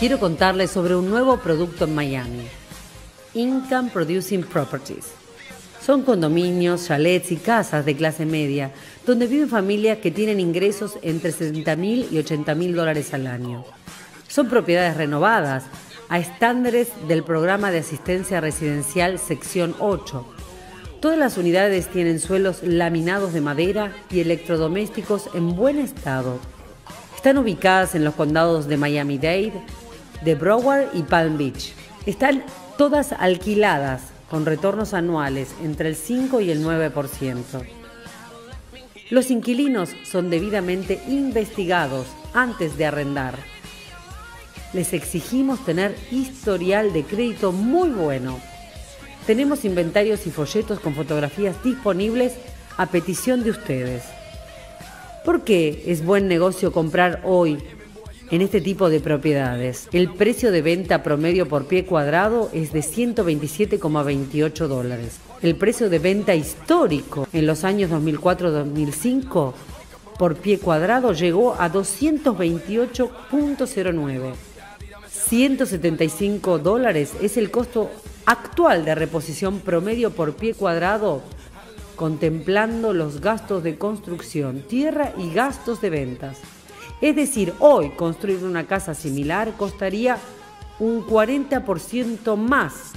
quiero contarles sobre un nuevo producto en Miami. Income Producing Properties. Son condominios, chalets y casas de clase media, donde viven familias que tienen ingresos entre 60 mil y 80 mil dólares al año. Son propiedades renovadas a estándares del programa de asistencia residencial sección 8. Todas las unidades tienen suelos laminados de madera y electrodomésticos en buen estado. Están ubicadas en los condados de Miami-Dade, de Broward y Palm Beach. Están todas alquiladas con retornos anuales entre el 5 y el 9%. Los inquilinos son debidamente investigados antes de arrendar. Les exigimos tener historial de crédito muy bueno. Tenemos inventarios y folletos con fotografías disponibles a petición de ustedes. ¿Por qué es buen negocio comprar hoy en este tipo de propiedades. El precio de venta promedio por pie cuadrado es de 127,28 dólares. El precio de venta histórico en los años 2004-2005 por pie cuadrado llegó a 228.09. 175 dólares es el costo actual de reposición promedio por pie cuadrado contemplando los gastos de construcción, tierra y gastos de ventas. Es decir, hoy construir una casa similar costaría un 40% más